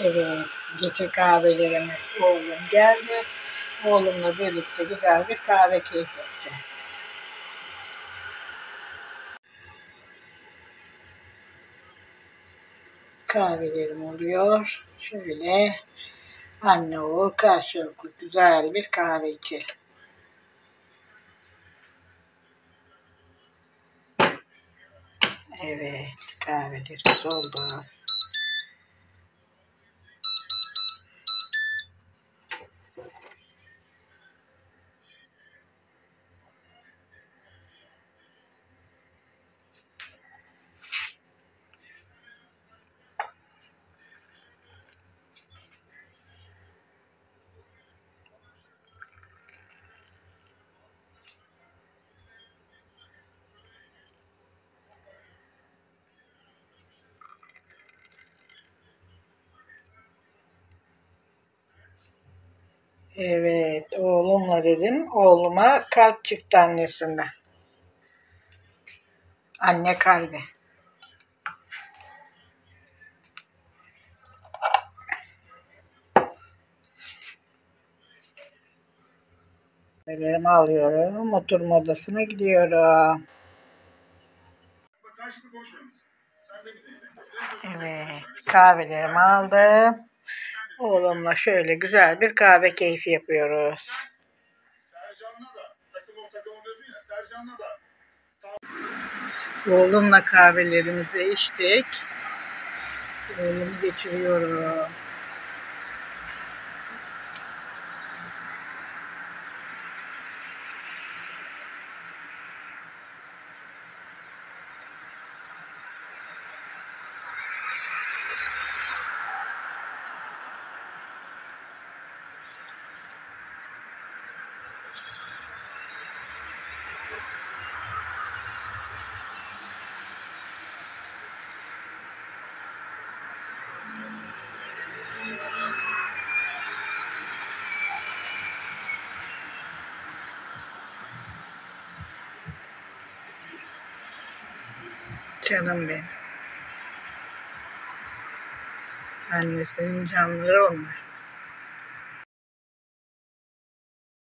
Evet, gece kahvelerimiz oğlum geldi. Oğlumla birlikte güzel bir kahve keyfi yapacağız. Kahvelerim oluyor. Şöyle anne oğul karşılıklı güzel bir kahve içelim. Evet, kahvelerimiz oldu. Evet, oğlumla dedim. Oğluma kalp çıktı annesinden. Anne kalbi. Kahvelerimi alıyorum. Oturma odasına gidiyorum. Evet, kahvelerimi aldım. Oğlumla şöyle güzel bir kahve keyfi yapıyoruz. Oğlumla kahvelerimizi içtik. Oğlumu geçiriyorum. जन्म दिन and Miss Jam Rong.